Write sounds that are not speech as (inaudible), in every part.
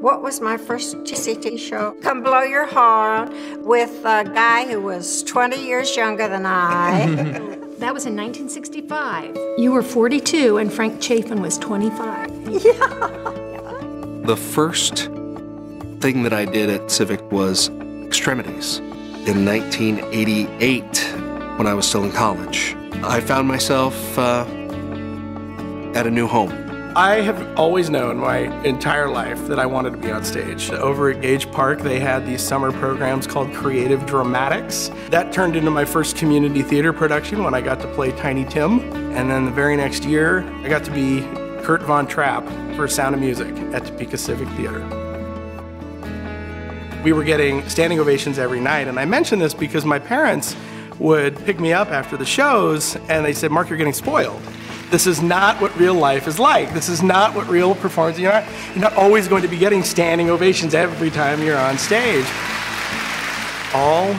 What was my first TCT show? Come Blow Your Horn with a guy who was 20 years younger than I. (laughs) that was in 1965. You were 42 and Frank Chafin was 25. (laughs) Yeah. The first thing that I did at Civic was extremities in 1988 when I was still in college. I found myself uh, at a new home. I have always known my entire life that I wanted to be on stage. Over at Gage Park, they had these summer programs called Creative Dramatics. That turned into my first community theater production when I got to play Tiny Tim. And then the very next year, I got to be Kurt Von Trapp for Sound of Music at Topeka Civic Theater. We were getting standing ovations every night, and I mention this because my parents would pick me up after the shows and they said, Mark, you're getting spoiled. This is not what real life is like. This is not what real performance, you're not, you're not always going to be getting standing ovations every time you're on stage. All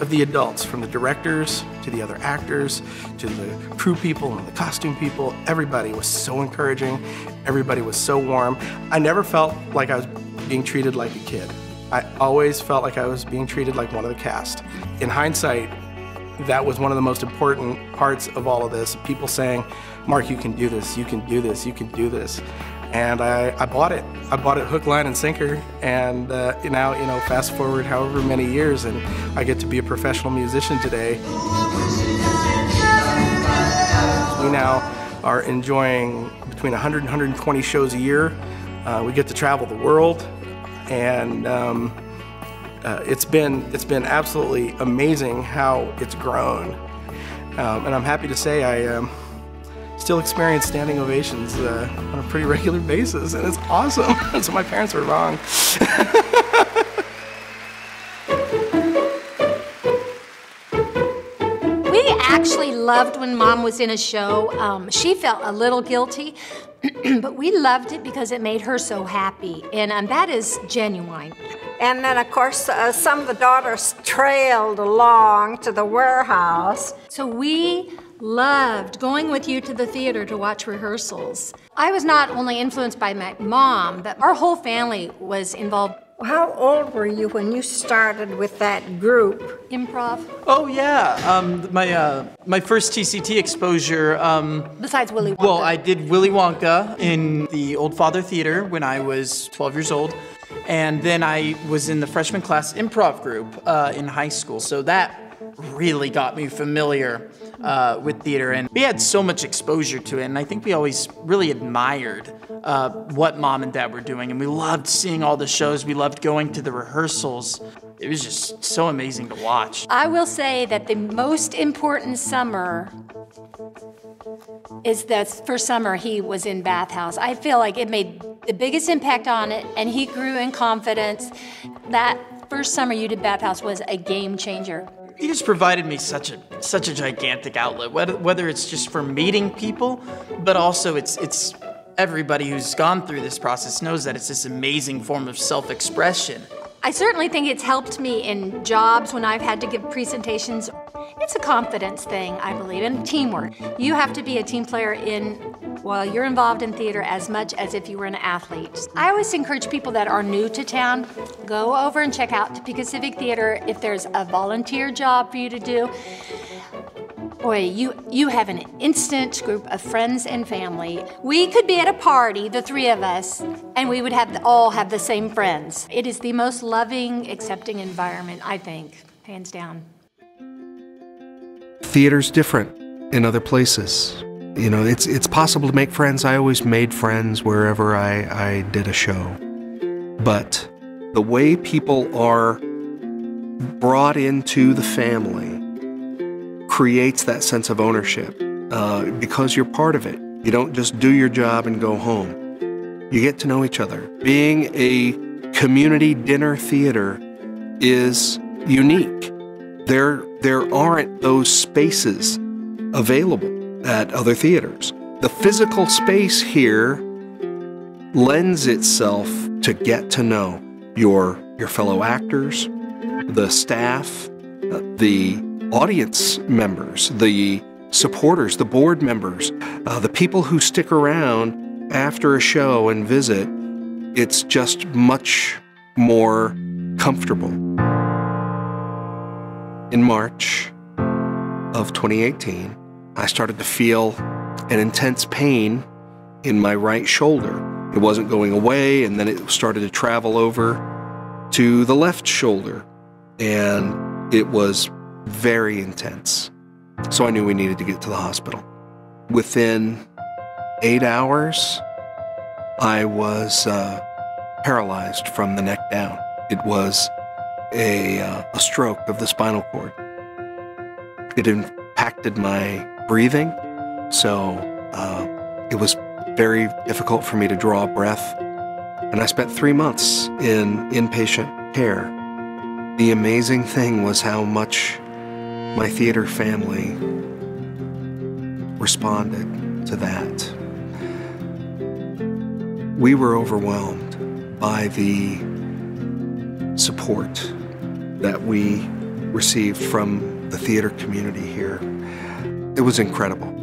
of the adults, from the directors to the other actors to the crew people and the costume people, everybody was so encouraging. Everybody was so warm. I never felt like I was being treated like a kid. I always felt like I was being treated like one of the cast. In hindsight, that was one of the most important parts of all of this. People saying, Mark, you can do this, you can do this, you can do this. And I, I bought it. I bought it hook, line, and sinker. And uh, now, you know, fast forward however many years, and I get to be a professional musician today. We now are enjoying between 100 and 120 shows a year. Uh, we get to travel the world, and um, uh, it's been it's been absolutely amazing how it's grown, um, and I'm happy to say I um, still experience standing ovations uh, on a pretty (laughs) regular basis, and it's awesome. (laughs) so my parents were wrong. (laughs) we actually loved when mom was in a show. Um, she felt a little guilty, (clears throat) but we loved it because it made her so happy, and um, that is genuine. And then, of course, uh, some of the daughters trailed along to the warehouse. So we loved going with you to the theater to watch rehearsals. I was not only influenced by my mom, but our whole family was involved. How old were you when you started with that group? Improv. Oh yeah, um, my uh, my first TCT exposure. Um, Besides Willy Wonka. Well, I did Willy Wonka in the Old Father Theater when I was 12 years old. And then I was in the freshman class improv group uh, in high school. So that really got me familiar uh, with theater. And we had so much exposure to it. And I think we always really admired uh, what mom and dad were doing. And we loved seeing all the shows, we loved going to the rehearsals. It was just so amazing to watch. I will say that the most important summer is that first summer he was in Bathhouse. I feel like it made the biggest impact on it, and he grew in confidence. That first summer you did Bathhouse was a game changer. He just provided me such a such a gigantic outlet, whether, whether it's just for meeting people, but also it's it's everybody who's gone through this process knows that it's this amazing form of self-expression. I certainly think it's helped me in jobs when I've had to give presentations. It's a confidence thing, I believe, and teamwork. You have to be a team player in while you're involved in theater as much as if you were an athlete. I always encourage people that are new to town, go over and check out Topeka Civic Theater if there's a volunteer job for you to do. Boy, you, you have an instant group of friends and family. We could be at a party, the three of us, and we would have all have the same friends. It is the most loving, accepting environment, I think, hands down. Theater's different in other places. You know, it's it's possible to make friends. I always made friends wherever I, I did a show. But the way people are brought into the family creates that sense of ownership uh, because you're part of it. You don't just do your job and go home. You get to know each other. Being a community dinner theater is unique. There, there aren't those spaces available at other theaters. The physical space here lends itself to get to know your, your fellow actors, the staff, uh, the audience members, the supporters, the board members, uh, the people who stick around after a show and visit. it's just much more comfortable. In March of 2018, I started to feel an intense pain in my right shoulder. It wasn't going away, and then it started to travel over to the left shoulder, and it was very intense. So I knew we needed to get to the hospital. Within eight hours, I was uh, paralyzed from the neck down. It was a, uh, a stroke of the spinal cord. It impacted my breathing, so uh, it was very difficult for me to draw a breath. And I spent three months in inpatient care. The amazing thing was how much my theater family responded to that. We were overwhelmed by the support that we received from the theater community here. It was incredible.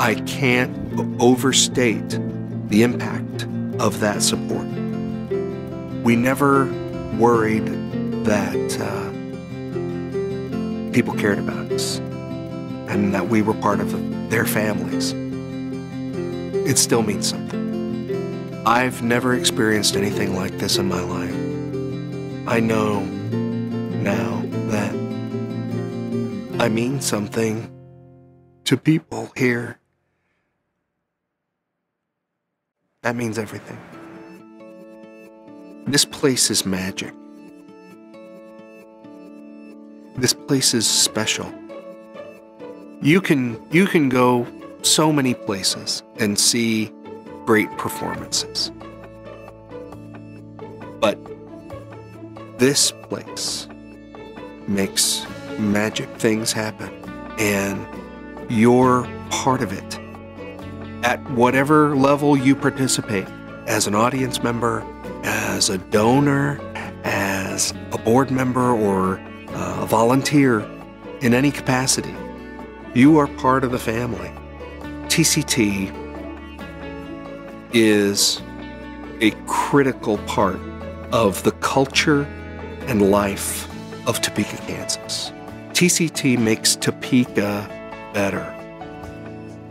I can't overstate the impact of that support. We never worried that uh, people cared about us and that we were part of their families. It still means something. I've never experienced anything like this in my life. I know now that I mean something to people here. That means everything. This place is magic. This place is special. You can you can go so many places and see great performances. But this place makes magic things happen and you're part of it. At whatever level you participate, as an audience member, as a donor, as a board member, or uh, a volunteer in any capacity, you are part of the family. TCT is a critical part of the culture and life of Topeka, Kansas. TCT makes Topeka better.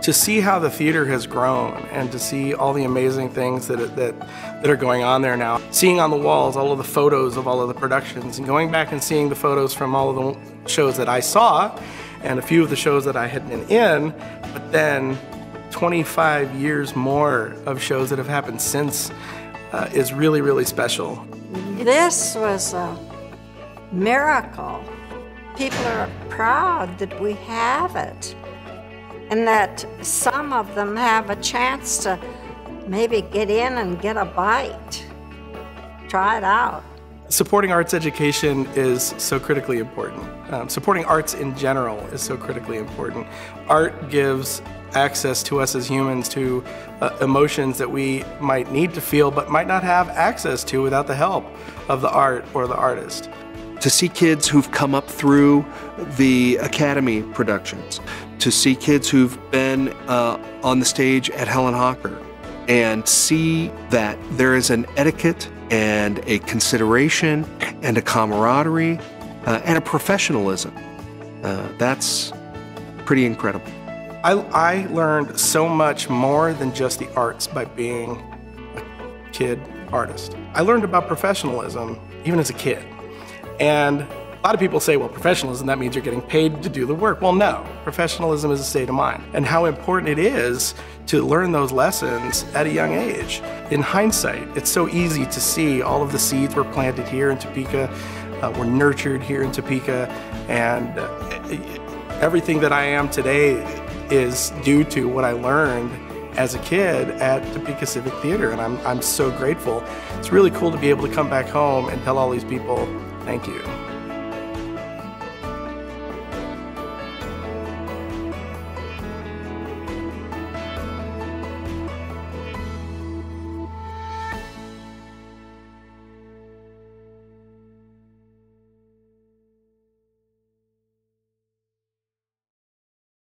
To see how the theater has grown and to see all the amazing things that, that, that are going on there now, seeing on the walls all of the photos of all of the productions, and going back and seeing the photos from all of the shows that I saw and a few of the shows that I had been in, but then 25 years more of shows that have happened since uh, is really, really special. This was a miracle. People are proud that we have it and that some of them have a chance to maybe get in and get a bite. Try it out. Supporting arts education is so critically important. Um, supporting arts in general is so critically important. Art gives access to us as humans to uh, emotions that we might need to feel but might not have access to without the help of the art or the artist. To see kids who've come up through the Academy productions, to see kids who've been uh, on the stage at Helen Hocker, and see that there is an etiquette and a consideration and a camaraderie uh, and a professionalism. Uh, that's pretty incredible. I, I learned so much more than just the arts by being a kid artist. I learned about professionalism even as a kid. And a lot of people say, well, professionalism, that means you're getting paid to do the work. Well, no. Professionalism is a state of mind. And how important it is to learn those lessons at a young age. In hindsight, it's so easy to see all of the seeds were planted here in Topeka, uh, were nurtured here in Topeka, and uh, everything that I am today is due to what I learned as a kid at Topeka Civic Theater, and I'm, I'm so grateful. It's really cool to be able to come back home and tell all these people, thank you.